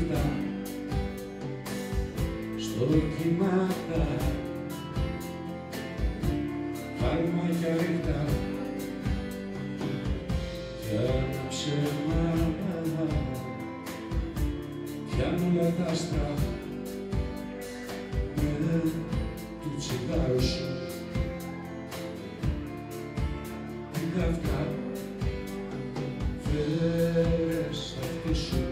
κοιτά στο κύματα φάρμακα ρίχτα για να ψεμάτα πιάνουν όλα τα άστρα. Με του τσιγάρου σου. Είναι αυτά. Φέρες αυτή σου.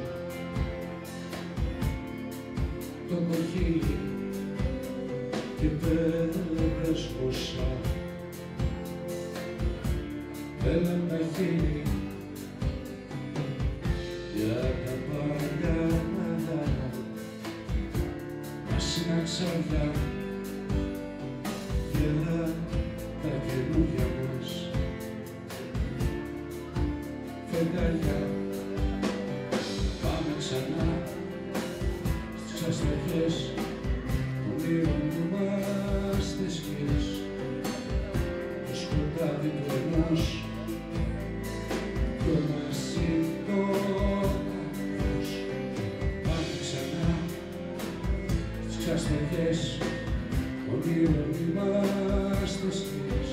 Έλα να χείλη για τα παλιά μας είναι ξαλιά γελά τα καινούργια μας. Φεγγαριά πάμε ξανά. Στις αστροφές ονείρων μας τις σκιές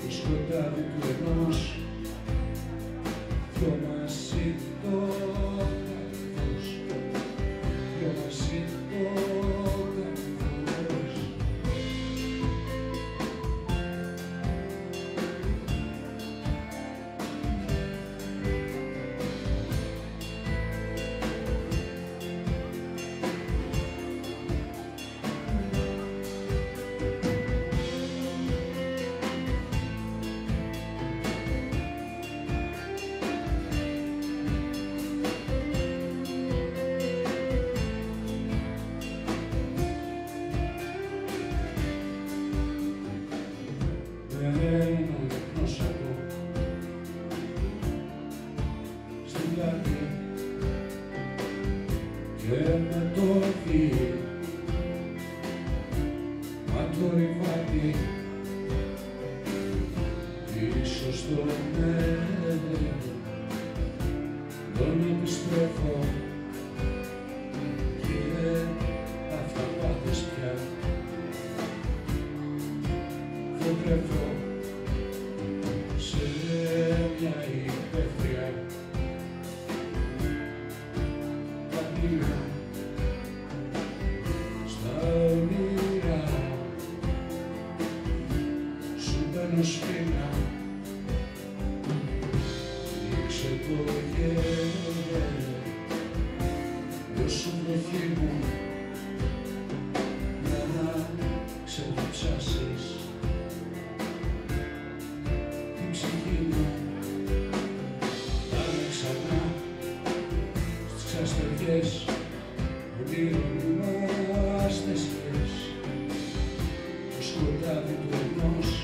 το σκοτάδι του ενός μα το ρημάτι πίσω στο μέλλον τον επιστρέφω σου μπαίνω σπίνα ρίξε το γέλιο δώσου βροχή μου για να ξεδιψάσεις την ψυχή μου. Πάμε ξανά στις ξαστεριές ονείρων μας τις σκιές το σκοτάδι του ενός